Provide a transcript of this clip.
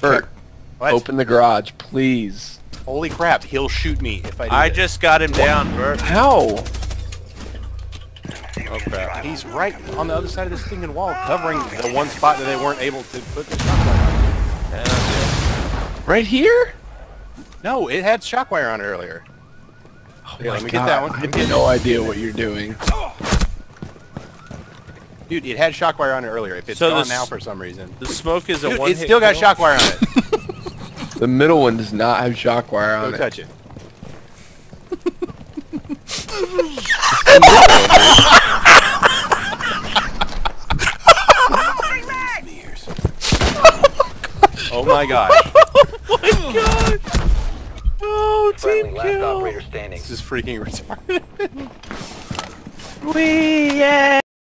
Bert, What? open the garage, please. Holy crap, he'll shoot me if I do I this. just got him down, Bert. How? Oh crap. He's right on the other side of this stinking wall, covering the one spot that they weren't able to put the shockwire on. Right here? No, it had shockwire on it earlier. Oh Here, my let me get that one. I have no idea what you're doing. Dude, it had shockwire on it earlier. If it's So gone now for some reason. The smoke is a Dude, one it still got kill. shockwire on it. The middle one does not have shockwire on it. Don't touch it. Oh my gosh. Oh, oh Friendly team last kill. operator standing. This is freaking retarded. Wee, yeah.